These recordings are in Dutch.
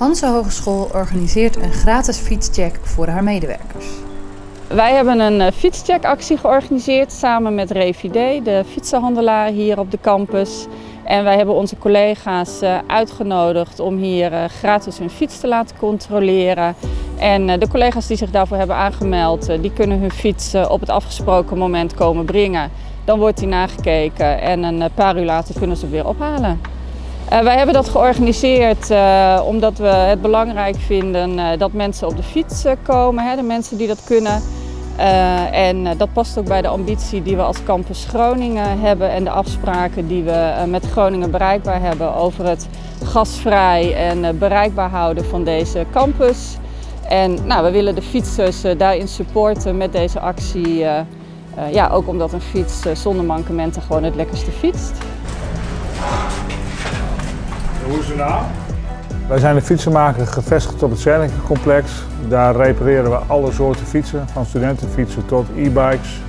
Hanse Hogeschool organiseert een gratis fietscheck voor haar medewerkers. Wij hebben een eh, fietscheckactie georganiseerd samen met Revid, de fietsenhandelaar hier op de campus. En wij hebben onze collega's eh, uitgenodigd om hier eh, gratis hun fiets te laten controleren. En de collega's die zich daarvoor hebben aangemeld, die kunnen hun fiets op het afgesproken moment komen brengen. Dan wordt die nagekeken en een paar uur later kunnen ze weer ophalen. Uh, wij hebben dat georganiseerd uh, omdat we het belangrijk vinden uh, dat mensen op de fiets komen, hè, de mensen die dat kunnen. en dat past ook bij de ambitie die we als Campus Groningen hebben en de afspraken die we met Groningen bereikbaar hebben over het gasvrij en bereikbaar houden van deze campus. En nou, we willen de fietsers daarin supporten met deze actie. ja, ook omdat een fiets zonder mankementen gewoon het lekkerste fietst. Hoe is het nou? Wij zijn de fietsenmaker gevestigd op het Zernike-complex. Daar repareren we alle soorten fietsen, van studentenfietsen tot e-bikes.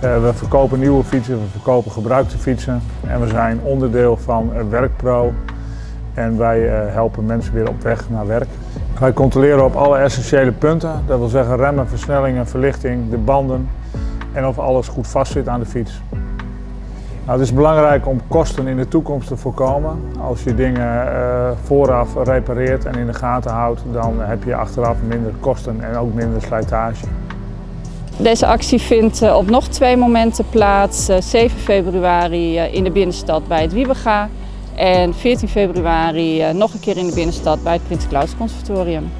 Eh, we verkopen nieuwe fietsen, we verkopen gebruikte fietsen. En we zijn onderdeel van Werkpro. En wij eh, helpen mensen weer op weg naar werk. Wij controleren op alle essentiële punten. Dat wil zeggen remmen, versnellingen, verlichting, de banden. En of alles goed vastzit aan de fiets. Nou, het is belangrijk om kosten in de toekomst te voorkomen. Als je dingen uh, vooraf repareert en in de gaten houdt, dan heb je achteraf minder kosten en ook minder slijtage. Deze actie vindt uh, op nog twee momenten plaats. Uh, 7 februari in de binnenstad bij het Wiebega en 14 februari nog een keer in de binnenstad bij het Prins Claus Conservatorium.